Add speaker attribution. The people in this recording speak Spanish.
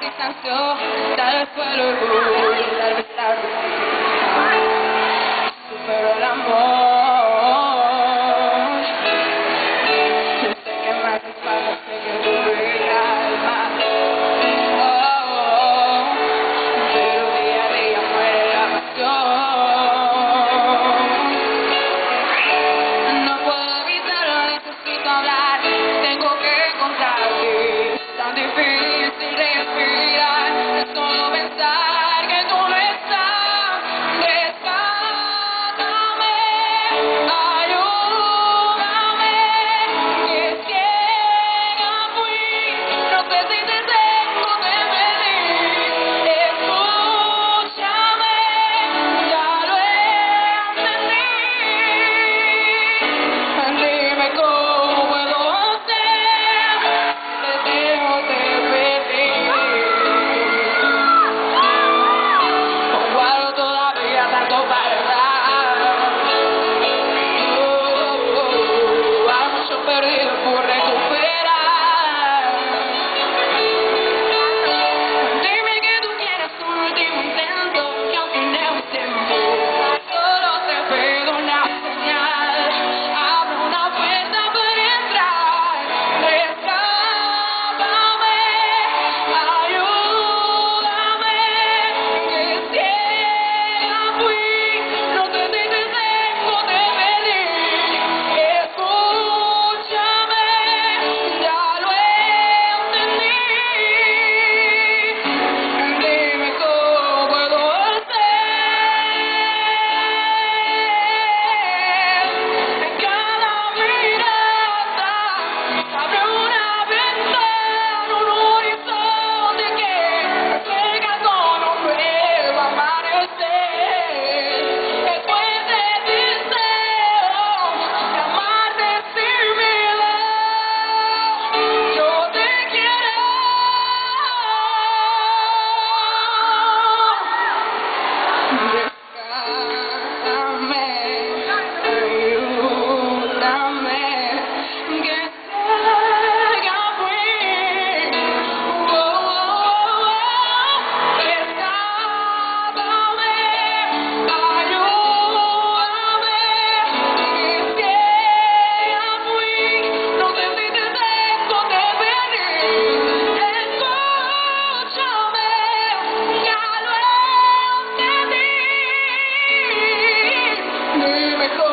Speaker 1: que canción está el suelo Pero el amor sé que más disparo sé que sube el alma oh, oh, Pero día a día muere la pasión No puedo evitarlo, necesito hablar Tengo que encontrarte, tan difícil me